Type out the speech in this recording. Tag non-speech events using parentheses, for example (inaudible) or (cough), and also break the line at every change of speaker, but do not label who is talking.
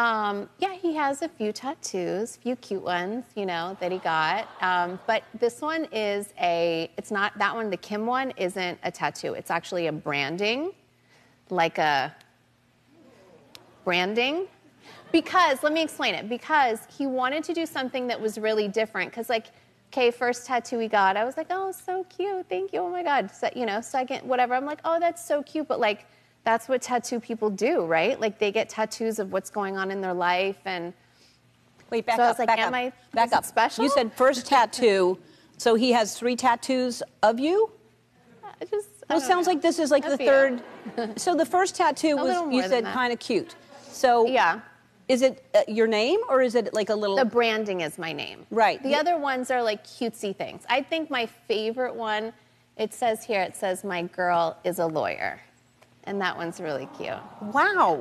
Um, yeah, he has a few tattoos, few cute ones, you know, that he got. Um, but this one is a, it's not, that one, the Kim one, isn't a tattoo. It's actually a branding, like a branding. Because, let me explain it, because he wanted to do something that was really different. Because, like, okay, first tattoo he got, I was like, oh, so cute, thank you, oh my God. Se- you know, second, whatever, I'm like, oh, that's so cute. But, like, that's what tattoo people do, right? Like, they get tattoos of what's going on in their life and,
Wait, back
So I
up.
was like,
back
am
up.
I-
back up?
special?
You said first tattoo. So he has three tattoos of you.
I just, I
Well, it sounds
know.
like this is like the third. (laughs) (laughs) So the first tattoo was you said kind of cute. So
Yeah.
is it uh, your name or is it like a little?
The branding is my name.
Right.
The
The-
other ones are like cutesy things. I think my favorite one, it says here, it says, my girl is a lawyer. And that one's really cute.
wow.